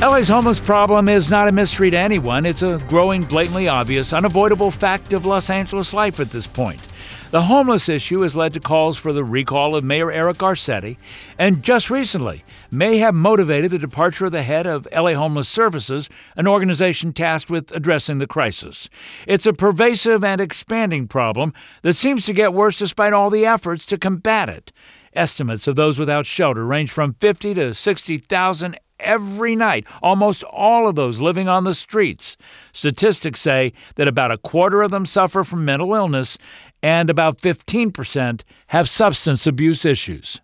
LA's homeless problem is not a mystery to anyone. It's a growing, blatantly obvious, unavoidable fact of Los Angeles life at this point. The homeless issue has led to calls for the recall of Mayor Eric Garcetti, and just recently may have motivated the departure of the head of LA Homeless Services, an organization tasked with addressing the crisis. It's a pervasive and expanding problem that seems to get worse despite all the efforts to combat it. Estimates of those without shelter range from 50 to 60,000 every night, almost all of those living on the streets. Statistics say that about a quarter of them suffer from mental illness and about 15% have substance abuse issues.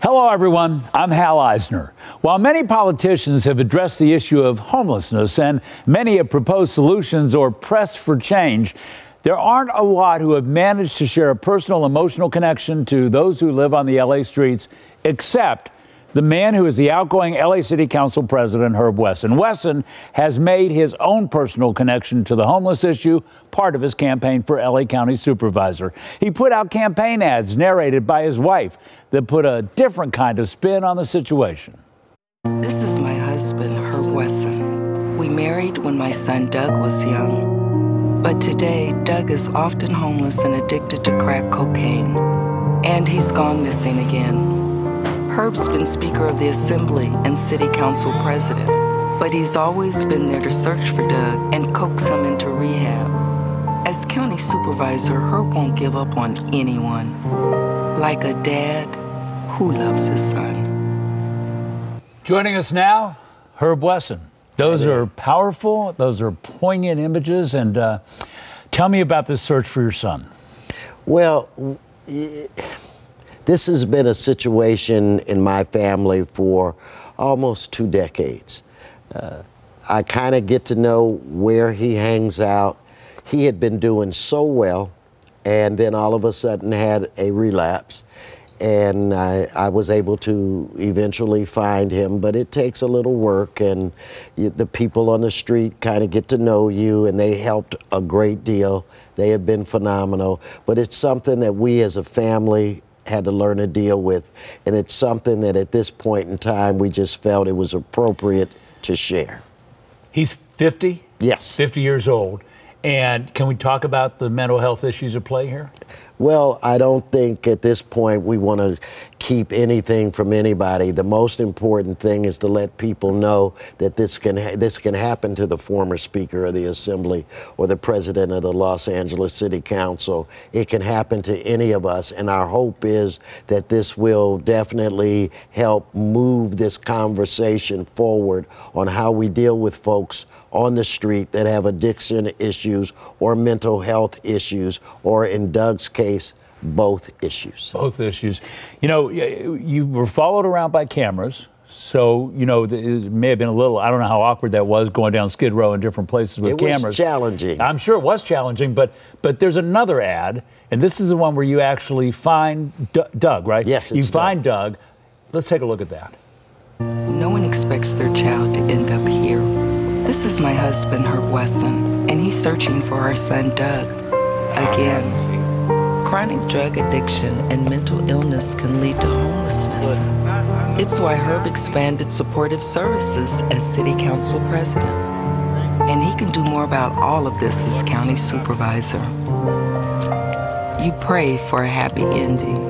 Hello, everyone. I'm Hal Eisner. While many politicians have addressed the issue of homelessness and many have proposed solutions or pressed for change, there aren't a lot who have managed to share a personal emotional connection to those who live on the LA streets, except the man who is the outgoing LA City Council President, Herb Wesson. Wesson has made his own personal connection to the homeless issue part of his campaign for LA County Supervisor. He put out campaign ads narrated by his wife that put a different kind of spin on the situation. This is my husband, Herb Wesson. We married when my son Doug was young. But today, Doug is often homeless and addicted to crack cocaine. And he's gone missing again. Herb's been Speaker of the Assembly and City Council President, but he's always been there to search for Doug and coax him into rehab. As County Supervisor, Herb won't give up on anyone, like a dad who loves his son. Joining us now, Herb Wesson. Those are powerful, those are poignant images, and uh, tell me about this search for your son. Well, this has been a situation in my family for almost two decades. Uh, I kind of get to know where he hangs out. He had been doing so well, and then all of a sudden had a relapse. And I, I was able to eventually find him, but it takes a little work, and you, the people on the street kind of get to know you, and they helped a great deal. They have been phenomenal, but it's something that we as a family had to learn to deal with. And it's something that at this point in time, we just felt it was appropriate to share. He's 50? Yes. 50 years old. And can we talk about the mental health issues at play here? Well, I don't think at this point we want to keep anything from anybody. The most important thing is to let people know that this can ha- this can happen to the former Speaker of the Assembly or the President of the Los Angeles City Council. It can happen to any of us, and our hope is that this will definitely help move this conversation forward on how we deal with folks on the street that have addiction issues or mental health issues, or in Doug's case, both issues. Both issues. You know, you were followed around by cameras. So, you know, it may have been a little, I don't know how awkward that was going down Skid Row in different places with it cameras. It was challenging. I'm sure it was challenging, but but there's another ad, and this is the one where you actually find D- Doug, right? Yes, You Doug. find Doug. Let's take a look at that. No one expects their child to end up here. This is my husband, Herb Wesson, and he's searching for our son, Doug. Again. Chronic drug addiction and mental illness can lead to homelessness. It's why Herb expanded supportive services as City Council President. And he can do more about all of this as County Supervisor. You pray for a happy ending.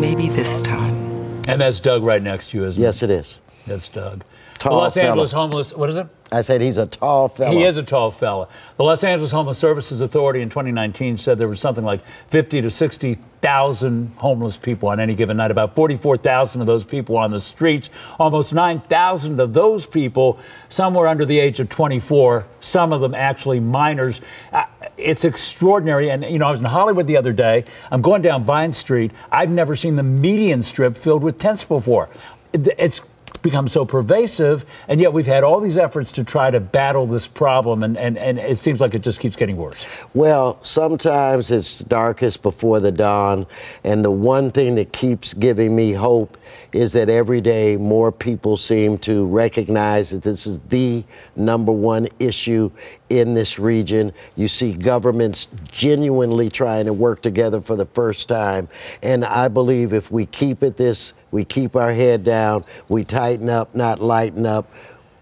Maybe this time. And that's Doug right next to you, isn't Yes, it? it is. That's Doug. Tall the Los fella. Angeles homeless, what is it? I said he's a tall fellow. He is a tall fella. The Los Angeles Homeless Services Authority in 2019 said there was something like 50 to 60,000 homeless people on any given night. About 44,000 of those people on the streets. Almost 9,000 of those people somewhere under the age of 24. Some of them actually minors. Uh, it's extraordinary. And you know, I was in Hollywood the other day. I'm going down Vine Street. I've never seen the median strip filled with tents before. It's become so pervasive, and yet we've had all these efforts to try to battle this problem, and, and, and it seems like it just keeps getting worse. Well, sometimes it's darkest before the dawn, and the one thing that keeps giving me hope is that every day more people seem to recognize that this is the number one issue in this region. You see governments genuinely trying to work together for the first time, and I believe if we keep it this we keep our head down, we tighten up, not lighten up,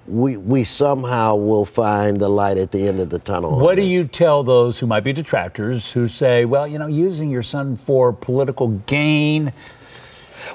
we, we somehow will find the light at the end of the tunnel. What do you tell those who might be detractors who say, well, you know, using your son for political gain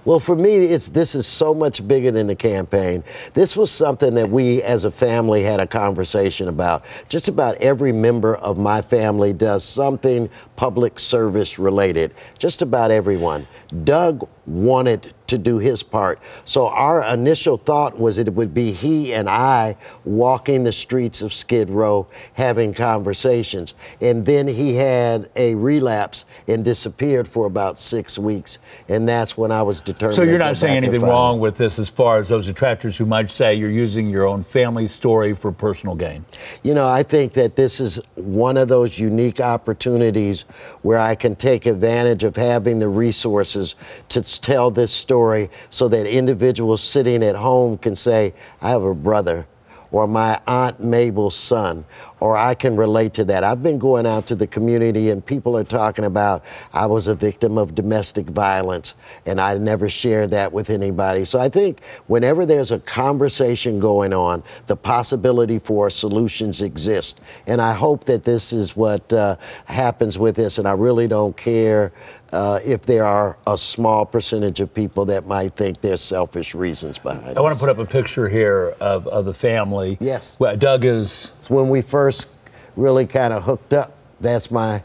well, for me, it's this is so much bigger than the campaign. This was something that we as a family had a conversation about. Just about every member of my family does something public service related. Just about everyone. Doug wanted to do his part. So our initial thought was it would be he and I walking the streets of Skid Row having conversations. And then he had a relapse and disappeared for about six weeks. And that's when I was determined. So you're not saying anything wrong with this as far as those detractors who might say you're using your own family story for personal gain? You know, I think that this is one of those unique opportunities where I can take advantage of having the resources to tell this story so that individuals sitting at home can say, I have a brother or my Aunt Mabel's son, or I can relate to that. I've been going out to the community and people are talking about I was a victim of domestic violence and I never shared that with anybody. So I think whenever there's a conversation going on, the possibility for solutions exist. And I hope that this is what uh, happens with this. And I really don't care uh, if there are a small percentage of people that might think there's selfish reasons behind it. I want to put up a picture here of, of the family. Yes. Well, Doug is. It's when we first really kind of hooked up. That's my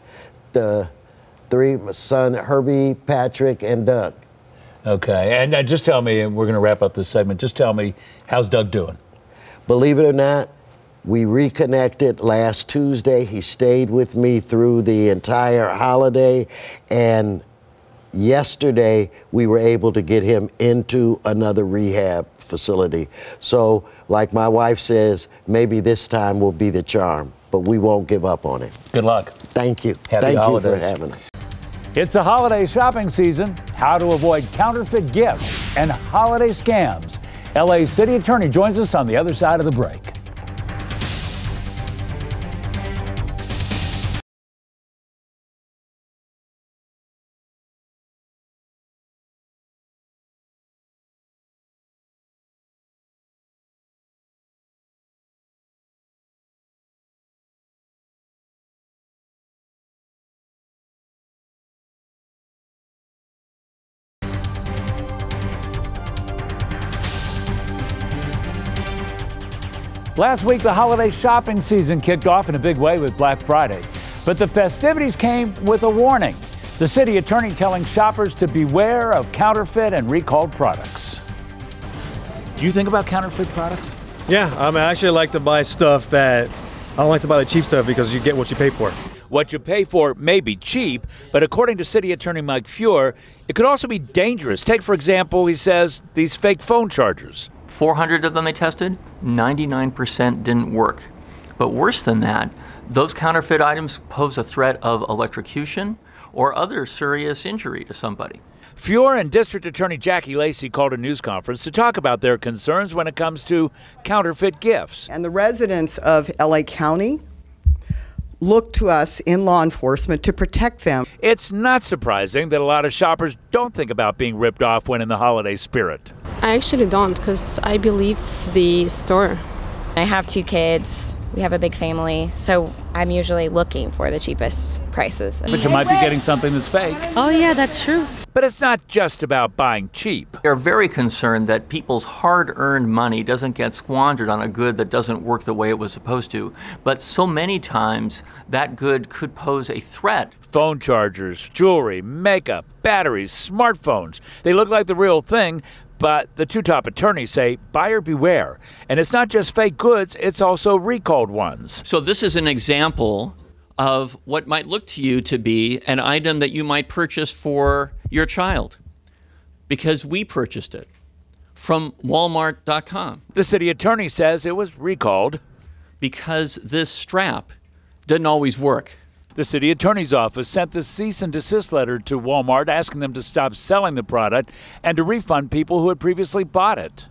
the three my son Herbie, Patrick, and Doug. Okay, and uh, just tell me, and we're going to wrap up this segment. Just tell me, how's Doug doing? Believe it or not, we reconnected last Tuesday. He stayed with me through the entire holiday. And yesterday, we were able to get him into another rehab facility. So, like my wife says, maybe this time will be the charm, but we won't give up on it. Good luck. Thank you. Happy Thank holidays. you for having us. It's the holiday shopping season. How to avoid counterfeit gifts and holiday scams. LA City Attorney joins us on the other side of the break. Last week, the holiday shopping season kicked off in a big way with Black Friday. But the festivities came with a warning. The city attorney telling shoppers to beware of counterfeit and recalled products. Do you think about counterfeit products? Yeah, I mean, I actually like to buy stuff that I don't like to buy the cheap stuff because you get what you pay for. What you pay for may be cheap, but according to City Attorney Mike Feuer, it could also be dangerous. Take, for example, he says, these fake phone chargers. 400 of them they tested, 99% didn't work. But worse than that, those counterfeit items pose a threat of electrocution or other serious injury to somebody. Feuer and District Attorney Jackie Lacey called a news conference to talk about their concerns when it comes to counterfeit gifts. And the residents of LA County look to us in law enforcement to protect them. It's not surprising that a lot of shoppers don't think about being ripped off when in the holiday spirit. I actually don't because I believe the store. I have two kids. We have a big family, so I'm usually looking for the cheapest prices. But you might be getting something that's fake. Oh, yeah, that's true. But it's not just about buying cheap. They're very concerned that people's hard earned money doesn't get squandered on a good that doesn't work the way it was supposed to. But so many times, that good could pose a threat. Phone chargers, jewelry, makeup, batteries, smartphones. They look like the real thing, but the two top attorneys say buyer beware. And it's not just fake goods, it's also recalled ones. So, this is an example of what might look to you to be an item that you might purchase for your child because we purchased it from Walmart.com. The city attorney says it was recalled because this strap didn't always work. The city attorney's office sent the cease and desist letter to Walmart asking them to stop selling the product and to refund people who had previously bought it.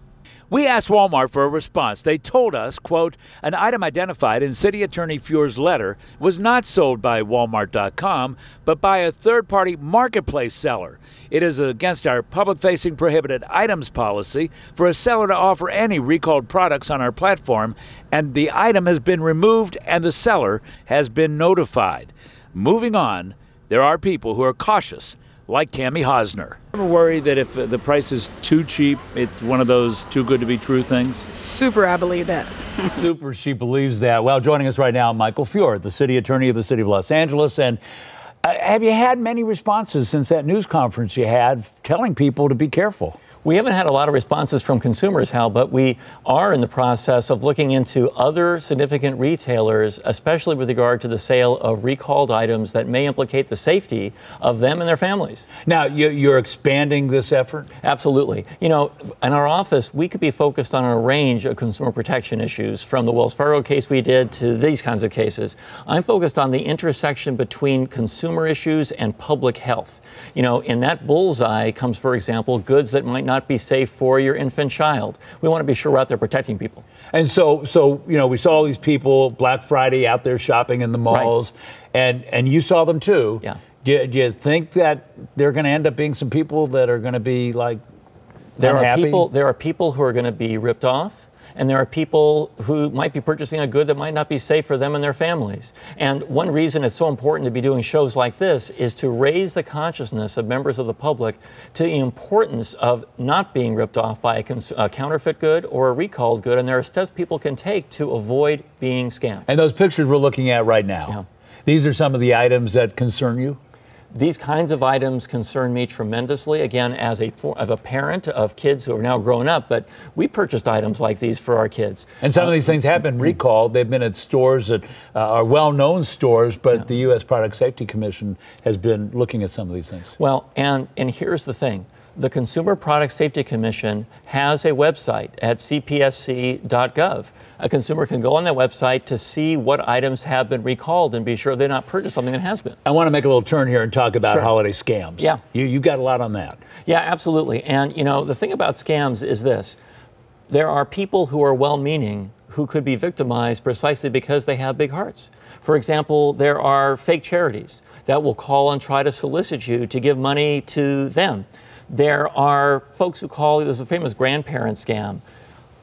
We asked Walmart for a response. They told us, quote, an item identified in City Attorney Feuer's letter was not sold by Walmart.com, but by a third party marketplace seller. It is against our public facing prohibited items policy for a seller to offer any recalled products on our platform, and the item has been removed and the seller has been notified. Moving on, there are people who are cautious like Tammy Hosner. Ever worry that if the price is too cheap, it's one of those too good to be true things? Super, I believe that. Super, she believes that. Well, joining us right now, Michael Feuer, the city attorney of the city of Los Angeles. And uh, have you had many responses since that news conference you had telling people to be careful? We haven't had a lot of responses from consumers, Hal, but we are in the process of looking into other significant retailers, especially with regard to the sale of recalled items that may implicate the safety of them and their families. Now, you're expanding this effort? Absolutely. You know, in our office, we could be focused on a range of consumer protection issues, from the Wells Fargo case we did to these kinds of cases. I'm focused on the intersection between consumer issues and public health. You know, in that bullseye comes, for example, goods that might not be safe for your infant child. We want to be sure we're out there protecting people. And so, so you know, we saw all these people Black Friday out there shopping in the malls, right. and and you saw them too. Yeah. Do you, do you think that they're going to end up being some people that are going to be like there unhappy? are people there are people who are going to be ripped off and there are people who might be purchasing a good that might not be safe for them and their families. And one reason it's so important to be doing shows like this is to raise the consciousness of members of the public to the importance of not being ripped off by a, cons- a counterfeit good or a recalled good. And there are steps people can take to avoid being scammed. And those pictures we're looking at right now. Yeah. These are some of the items that concern you? These kinds of items concern me tremendously, again, as a, of a parent of kids who are now grown up, but we purchased items like these for our kids. And some uh, of these things have been recalled. They've been at stores that uh, are well known stores, but yeah. the U.S. Product Safety Commission has been looking at some of these things. Well, and, and here's the thing the Consumer Product Safety Commission has a website at cpsc.gov. A consumer can go on that website to see what items have been recalled and be sure they're not purchased something that has been. I want to make a little turn here and talk about sure. holiday scams. Yeah. You, you got a lot on that. Yeah, absolutely. And, you know, the thing about scams is this there are people who are well meaning who could be victimized precisely because they have big hearts. For example, there are fake charities that will call and try to solicit you to give money to them. There are folks who call, there's a famous grandparent scam.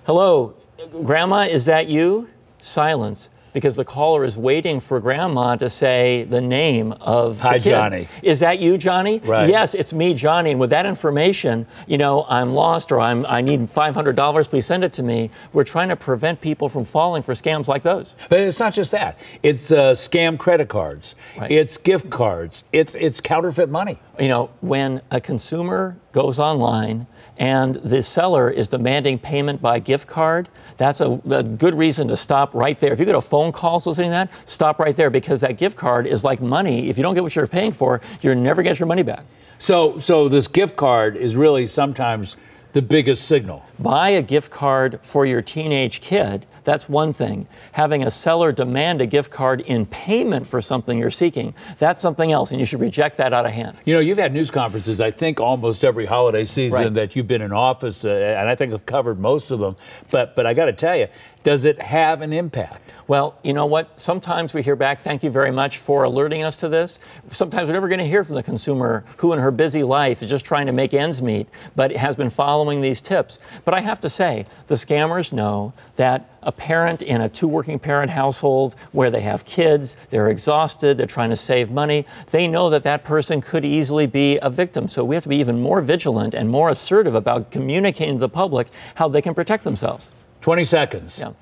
Hello, Grandma, is that you? Silence because the caller is waiting for grandma to say the name of Hi, Johnny. Is that you, Johnny? Right. Yes, it's me, Johnny. And with that information, you know, I'm lost or I'm, I need $500, please send it to me. We're trying to prevent people from falling for scams like those. But it's not just that. It's uh, scam credit cards. Right. It's gift cards. It's, it's counterfeit money. You know, when a consumer goes online and the seller is demanding payment by gift card, that's a, a, good reason to stop right there. If you get a phone call soliciting that, stop right there because that gift card is like money. If you don't get what you're paying for, you'll never get your money back. So, so this gift card is really sometimes the biggest signal. Buy a gift card for your teenage kid. That's one thing. Having a seller demand a gift card in payment for something you're seeking, that's something else, and you should reject that out of hand. You know, you've had news conferences, I think, almost every holiday season right. that you've been in office, uh, and I think I've covered most of them. But, but I got to tell you, does it have an impact? Well, you know what? Sometimes we hear back, thank you very much for alerting us to this. Sometimes we're never going to hear from the consumer who, in her busy life, is just trying to make ends meet, but has been following these tips. But I have to say, the scammers know that a parent in a two working parent household where they have kids, they're exhausted, they're trying to save money, they know that that person could easily be a victim. So we have to be even more vigilant and more assertive about communicating to the public how they can protect themselves. 20 seconds. Yeah.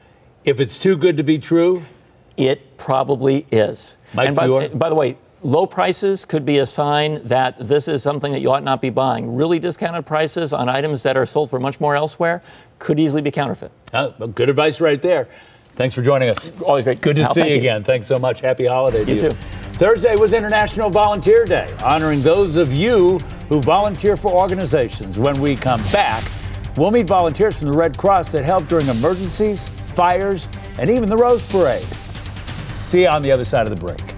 If it's too good to be true, it probably is. Mike and by, by the way, low prices could be a sign that this is something that you ought not be buying. Really discounted prices on items that are sold for much more elsewhere could easily be counterfeit. Uh, good advice right there. Thanks for joining us. Always great. Good to Al, see you again. Thanks so much. Happy holiday you you. Too. Thursday was International Volunteer Day, honoring those of you who volunteer for organizations. When we come back, we'll meet volunteers from the Red Cross that help during emergencies, fires, and even the Rose Parade. See you on the other side of the break.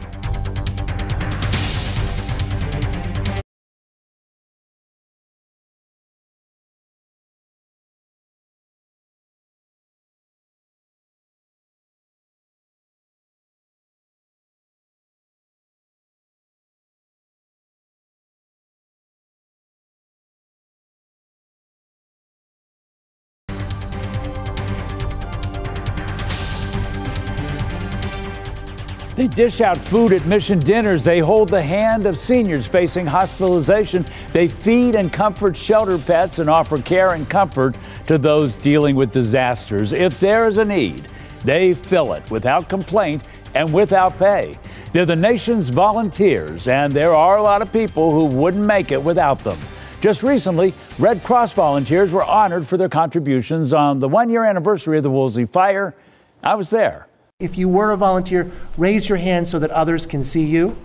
They dish out food at mission dinners. They hold the hand of seniors facing hospitalization. They feed and comfort shelter pets and offer care and comfort to those dealing with disasters. If there is a need, they fill it without complaint and without pay. They're the nation's volunteers, and there are a lot of people who wouldn't make it without them. Just recently, Red Cross volunteers were honored for their contributions on the one year anniversary of the Woolsey fire. I was there. If you were a volunteer, raise your hand so that others can see you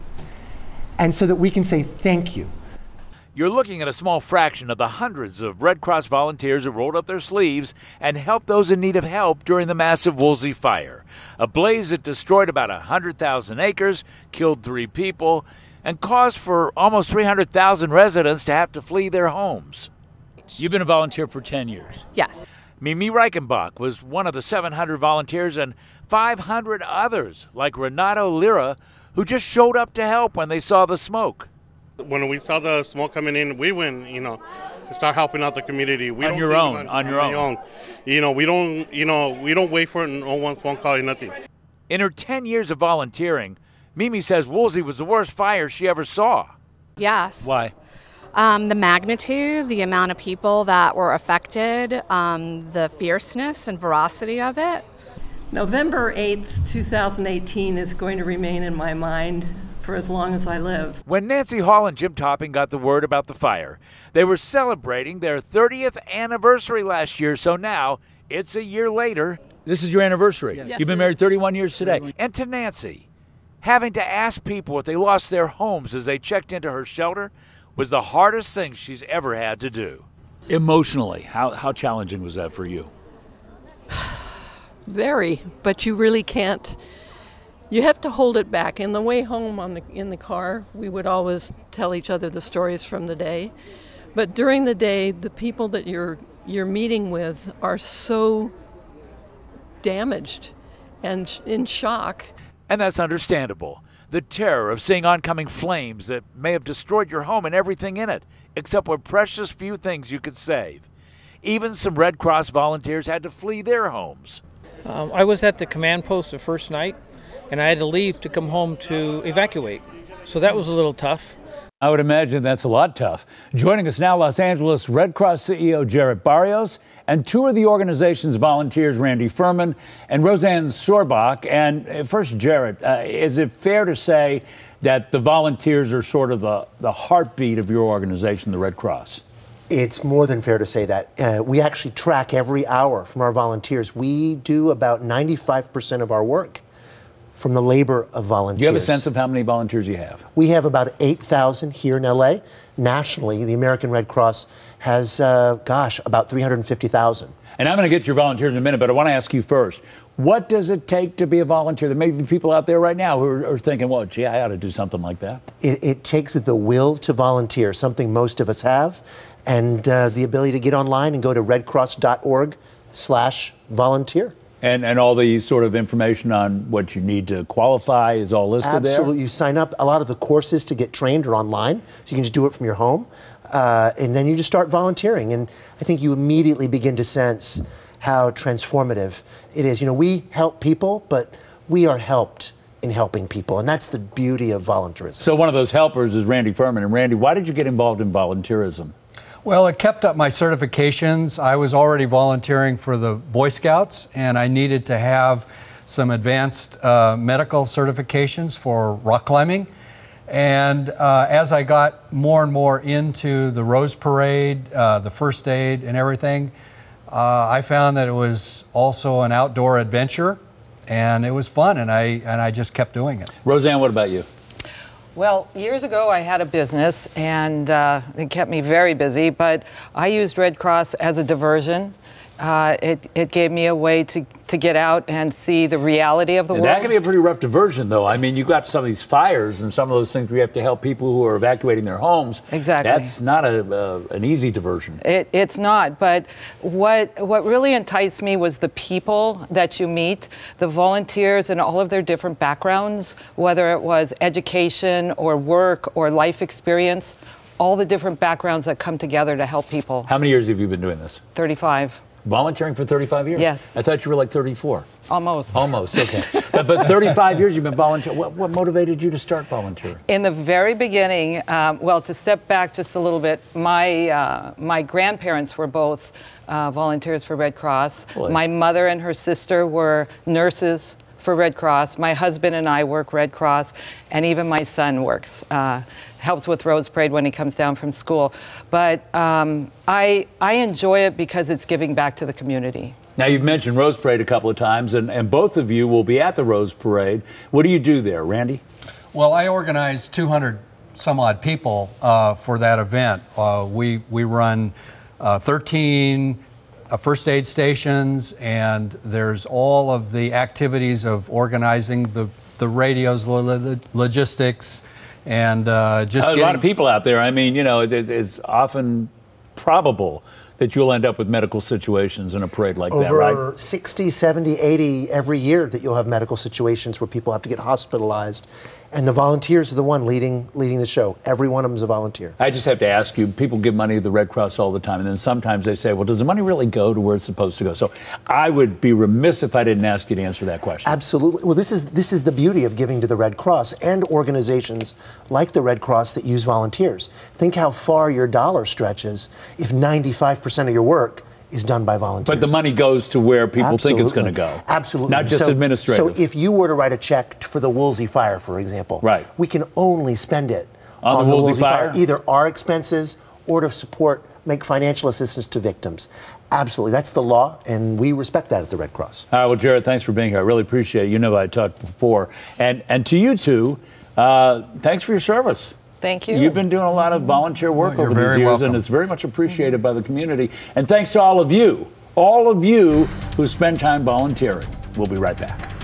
and so that we can say thank you. You're looking at a small fraction of the hundreds of Red Cross volunteers who rolled up their sleeves and helped those in need of help during the massive Woolsey fire. A blaze that destroyed about 100,000 acres, killed three people, and caused for almost 300,000 residents to have to flee their homes. You've been a volunteer for 10 years. Yes. Mimi Reichenbach was one of the 700 volunteers and 500 others, like Renato Lira, who just showed up to help when they saw the smoke. When we saw the smoke coming in, we went, you know, start helping out the community. We On don't your own, about- on your own. You know, we don't, you know, we don't wait for no one's phone call or nothing. In her 10 years of volunteering, Mimi says Woolsey was the worst fire she ever saw. Yes. Why? Um, the magnitude, the amount of people that were affected, um, the fierceness and veracity of it. November 8th, 2018 is going to remain in my mind for as long as I live. When Nancy Hall and Jim Topping got the word about the fire, they were celebrating their 30th anniversary last year, so now it's a year later. This is your anniversary. Yes. You've been married 31 years today. And to Nancy, having to ask people if they lost their homes as they checked into her shelter was the hardest thing she's ever had to do. Emotionally, how, how challenging was that for you? Very, but you really can't. You have to hold it back. In the way home on the in the car, we would always tell each other the stories from the day. But during the day, the people that you're you're meeting with are so damaged and in shock. And that's understandable. The terror of seeing oncoming flames that may have destroyed your home and everything in it, except what precious few things you could save. Even some Red Cross volunteers had to flee their homes. Um, I was at the command post the first night, and I had to leave to come home to evacuate. So that was a little tough. I would imagine that's a lot tough. Joining us now, Los Angeles Red Cross CEO Jarrett Barrios and two of the organization's volunteers, Randy Furman and Roseanne Sorbach. And uh, first, Jarrett, uh, is it fair to say that the volunteers are sort of the, the heartbeat of your organization, the Red Cross? It's more than fair to say that. Uh, we actually track every hour from our volunteers. We do about 95% of our work from the labor of volunteers. Do you have a sense of how many volunteers you have? We have about 8,000 here in LA. Nationally, the American Red Cross has, uh, gosh, about 350,000. And I'm going to get your volunteers in a minute, but I want to ask you first. What does it take to be a volunteer? There may be people out there right now who are, are thinking, well, gee, I ought to do something like that. It, it takes the will to volunteer, something most of us have, and uh, the ability to get online and go to redcross.org slash volunteer. And, and all the sort of information on what you need to qualify is all listed there? Absolutely. You sign up. A lot of the courses to get trained are online, so you can just do it from your home. Uh, and then you just start volunteering. And I think you immediately begin to sense how transformative it is. You know, we help people, but we are helped in helping people. And that's the beauty of volunteerism. So one of those helpers is Randy Furman. And Randy, why did you get involved in volunteerism? Well, it kept up my certifications. I was already volunteering for the Boy Scouts, and I needed to have some advanced uh, medical certifications for rock climbing. And uh, as I got more and more into the Rose Parade, uh, the first aid, and everything, uh, I found that it was also an outdoor adventure, and it was fun, and I and I just kept doing it. Roseanne, what about you? Well, years ago I had a business and uh, it kept me very busy, but I used Red Cross as a diversion. Uh, it, it gave me a way to, to get out and see the reality of the And world. that can be a pretty rough diversion, though. I mean, you've got some of these fires and some of those things where you have to help people who are evacuating their homes. Exactly. That's not a, uh, an easy diversion. It, it's not, but what what really enticed me was the people that you meet, the volunteers and all of their different backgrounds, whether it was education or work or life experience, all the different backgrounds that come together to help people. How many years have you been doing this? 35. Volunteering for 35 years? Yes. I thought you were like 34. Almost. Almost, okay. but, but 35 years you've been volunteering. What, what motivated you to start volunteering? In the very beginning, um, well, to step back just a little bit, my uh, my grandparents were both uh, volunteers for Red Cross. Boy. My mother and her sister were nurses for Red Cross. My husband and I work Red Cross, and even my son works. Uh, helps with Rose Parade when he comes down from school. But um, I, I enjoy it because it's giving back to the community. Now, you've mentioned Rose Parade a couple of times, and, and both of you will be at the Rose Parade. What do you do there, Randy? Well, I organize 200 some odd people uh, for that event. Uh, we, we run uh, 13 uh, first aid stations, and there's all of the activities of organizing the, the radios, lo- lo- logistics, and uh, just There's a lot of people out there. I mean, you know, it, it's often probable that you'll end up with medical situations in a parade like that, right? Over 60, 70, 80 every year that you'll have medical situations where people have to get hospitalized. And the volunteers are the one leading leading the show. Every one of them is a volunteer. I just have to ask you people give money to the Red Cross all the time, and then sometimes they say, well, does the money really go to where it's supposed to go? So I would be remiss if I didn't ask you to answer that question. Absolutely. Well, this is this is the beauty of giving to the Red Cross and organizations like the Red Cross that use volunteers. Think how far your dollar stretches if 95% of your work is done by volunteers. But the money goes to where people think it's going to go. Absolutely. Not just so, administrative. So if you were to write a check for the Woolsey fire, for example, Right. we can only spend it On the Woolsey fire? either our expenses or to support, make financial assistance to victims. Absolutely. That's the law, and we respect that at the Red Cross. All right, well, Jarrett, thanks for being here. I really appreciate it. You know I talked before. And, and to you two, uh, thanks for your service. Thank you. You've been doing a lot of volunteer work Well, over these years, welcome. and it's very much appreciated by the community. And thanks to all of you, all of you who spend time volunteering. We'll be right back.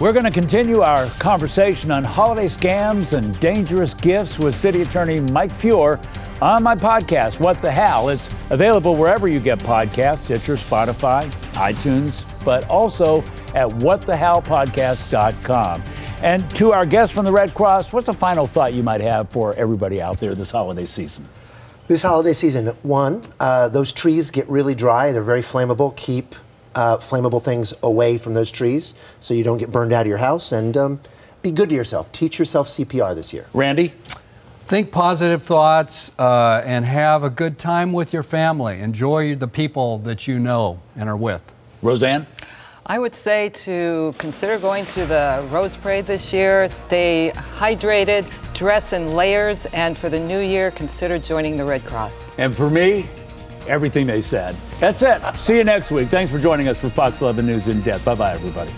We're going to continue our conversation on holiday scams and dangerous gifts with City Attorney Mike Feuer on my podcast, What the Hell. It's available wherever you get podcasts, Stitcher, Spotify, iTunes, but also at whatthehellpodcast.com. And to our guest from the Red Cross, what's a final thought you might have for everybody out there this holiday season? This holiday season, one, uh, those trees get really dry. They're very flammable. Keep uh, flammable things away from those trees so you don't get burned out of your house. And um, be good to yourself. Teach yourself CPR this year. Randy? Think positive thoughts uh, and have a good time with your family. Enjoy the people that you know and are with. Roseanne? I would say to consider going to the Rose Parade this year, stay hydrated, dress in layers, and for the new year, consider joining the Red Cross. And for me, everything they said. That's it. See you next week. Thanks for joining us for Fox 11 News in Depth. Bye bye, everybody.